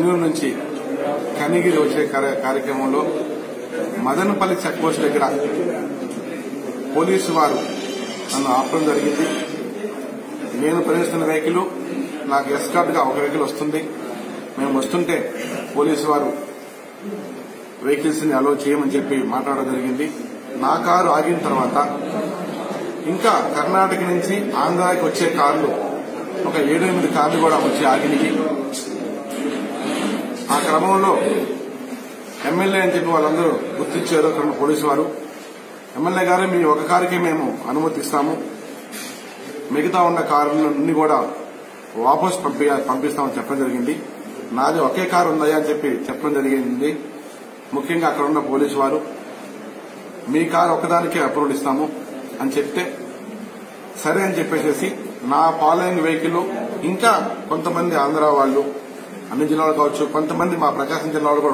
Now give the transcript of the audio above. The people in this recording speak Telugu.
నుంచి కనిగిరి వచ్చే కార్య- కార్యక్రమంలో మదనపల్లి చెక్పోస్ట్ దగ్గర పోలీసు వారు నన్ను ఆపడం జరిగింది. నేను ప్రవేశిస్తున్న వెహికల్ నాకు ఎస్కార్ట్గా ఒక వెహికల్ వస్తుంది. మేము వస్తుంటే పోలీసు వారు వెహికల్స్ని అలో చేయమని చెప్పి మాట్లాడడం జరిగింది. నా కారు ఆగిన తర్వాత ఇంకా కర్ణాటక నుంచి ఆంధ్రాకి వచ్చే కార్లు ఒక ఏడెనిమిది కార్లు కూడా వచ్చి ఆగినవి ఆ క్రమంలో ఎమ్మెల్యే అని చెప్పి వాళ్ళందరూ గుర్తించారు. అక్కడ పోలీసు వారు. ఎమ్మెల్యే గారు మీ ఒక కారుకే మేము అనుమతిస్తాము. మిగతా ఉన్న కారులన్నీ కూడా వాపస్ పంపి పంపిస్తామని చెప్పడం జరిగింది. నాది ఒకే కారు ఉందయ్యా అని చెప్పి చెప్పడం జరిగింది. ముఖ్యంగా అక్కడ ఉన్న పోలీసు వారు మీ కారు ఒకదానికే అప్రూవల్ ఇస్తాము అని చెప్తే సరే అని చెప్పేసేసి నా ఫాలోయింగ్ వెహికల్ ఇంకా కొంతమంది ఆంధ్ర వాళ్ళు అన్ని జిల్లాలు కావచ్చు కొంతమంది మా ప్రకాశం జిల్లాలో కూడా